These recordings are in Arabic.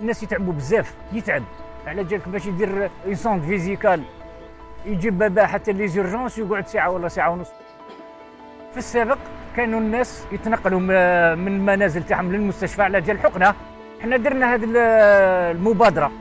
الناس يتعبوا بزاف يتعب. على جالك باش يدير une sonde vésicale يجيب بابا حتى les urgences يقعد ساعة ولا ساعة ونص. في السابق كانوا الناس يتنقلوا من المنازل تاعهم للمستشفى على جال الحقنه حنا درنا هذه المبادرة.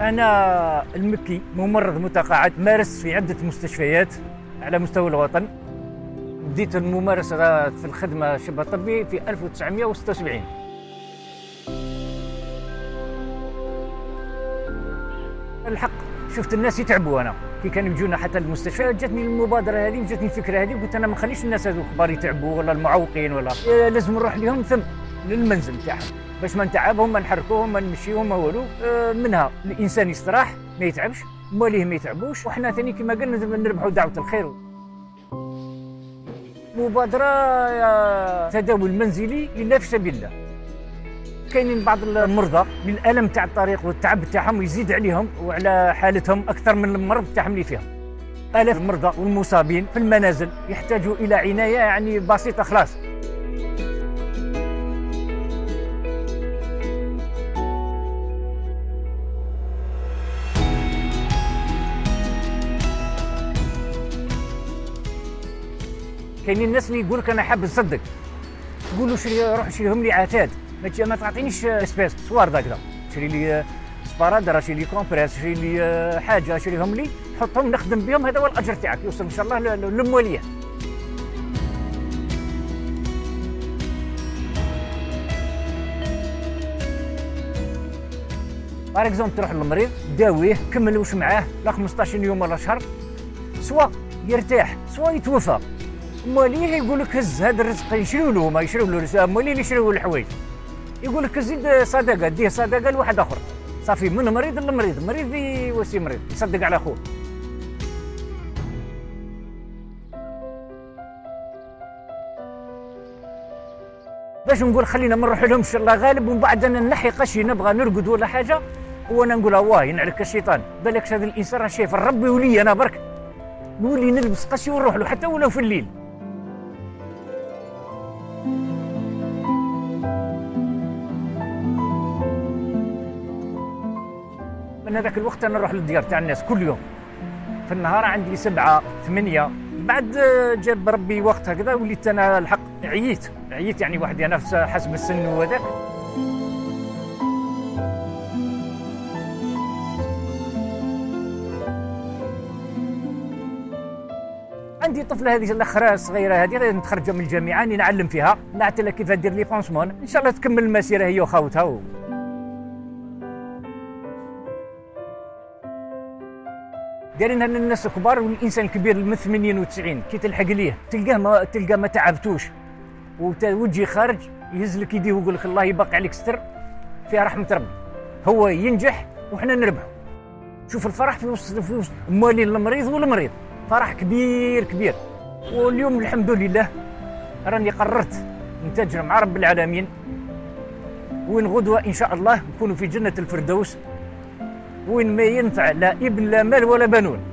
أنا المكي ممرض متقاعد مارست في عدة مستشفيات على مستوى الوطن. بديت الممارسة في الخدمة شبه طبي في 1976 الحق شفت الناس يتعبوا أنا. كي كانوا يجونا حتى المستشفى جاتني المبادرة هذه وجاتني الفكرة هذه قلت أنا ما نخليش الناس هذو كبار يتعبوا ولا المعوقين ولا إيه، لازم نروح لهم ثم للمنزل تاعهم. باش ما نتعبهم ما نحركوهم ما نمشيهم ما والو. آه، منها الإنسان يستراح ما يتعبش مواليه ما يتعبوش. وحنا ثاني كما قلنا نربحوا دعوة الخير. مبادرة تداول منزلي لله في سبيل الله. كاينين بعض المرضى من الألم تاع الطريق والتعب تاعهم يزيد عليهم وعلى حالتهم أكثر من المرض تاعهم اللي فيهم. آلاف المرضى والمصابين في المنازل يحتاجوا إلى عناية يعني بسيطة خلاص. كاينين الناس اللي يقول لك أنا حاب نصدق. يقولوا شري روح شريهم لي عتاد. ما تعطينيش espèces صوار هكذا. شري لي sparadrap شري لي compresses شري لي حاجة شريهم لي. حطهم نخدم بهم. هذا هو الأجر تاعك. يوصل إن شاء الله للمواليه par exemple تروح للمريض داويه كمل واش معاه لا 15 يوم ولا شهر. سواء يرتاح. سواء يتوفى. ماليه يقول لك هز هذا الرزق يشريوا له؟ ما يشريوا له ماليه اللي يشريوا الحوايج. يقول لك زيد صدقة ديه صدقة لواحد آخر. صافي من مريض لمريض مريض يواسي مريض. يصدق على اخوه باش نقول خلينا ما نروح لهم الله غالب ومن بعد أنا نحي قشي نبغى نرقد ولا حاجة وأنا نقول واه ينعلك الشيطان. بالك هذا الإنسان راه شايف الرب يولي أنا برك. نولي نلبس قشي ونروح له حتى ولو في الليل. من هذاك الوقت أنا نروح للديار تاع الناس كل يوم. في النهار عندي سبعة ثمانية. بعد جاب ربي وقت هكذا وليت أنا الحق عييت. عييت يعني وحدي أنا حسب السن وهذاك عندي طفلة هذه الأخرى الصغيرة هذه نتخرج من الجامعة نعلم فيها. نعتلها كيف دير les pansements. إن شاء الله تكمل المسيرة هي وخاوتها دايرينها للناس الكبار والإنسان الكبير من 98 كي تلحق ليه؟ تلقاه ما تلقاه ما تعبتوش. وتجي خارج يهز لك يديه ويقول لك الله يبقى عليك ستر فيها رحمة ربي. هو ينجح وحنا نربح. شوف الفرح في وسط في وسط موالين المريض والمريض فرح كبير كبير. واليوم الحمد لله راني قررت نتاجر مع رب العالمين. وين غدوه إن شاء الله نكونوا في جنة الفردوس. وين ما ينفع لا ابن لا مال ولا بنون.